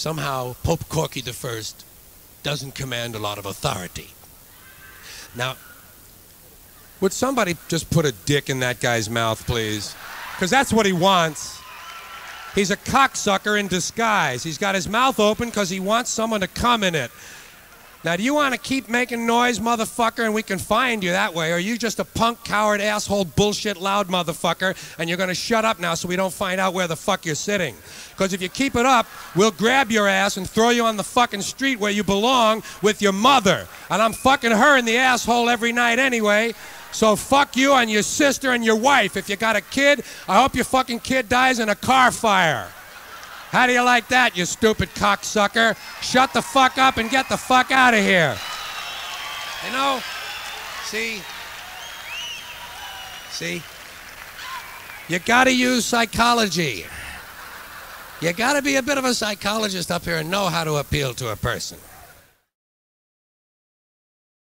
somehow Pope Corky I doesn't command a lot of authority. Now, would somebody just put a dick in that guy's mouth, please? Because that's what he wants. He's a cocksucker in disguise. He's got his mouth open because he wants someone to come in it. Now, do you want to keep making noise, motherfucker, and we can find you that way? Or are you just a punk, coward, asshole, bullshit, loud motherfucker, and you're going to shut up now so we don't find out where the fuck you're sitting? Because if you keep it up, we'll grab your ass and throw you on the fucking street where you belong with your mother. And I'm fucking her in the asshole every night anyway. So fuck you and your sister and your wife. If you got a kid, I hope your fucking kid dies in a car fire. How do you like that, you stupid cocksucker? Shut the fuck up and get the fuck out of here. You know, see, see, you gotta use psychology. You gotta be a bit of a psychologist up here and know how to appeal to a person.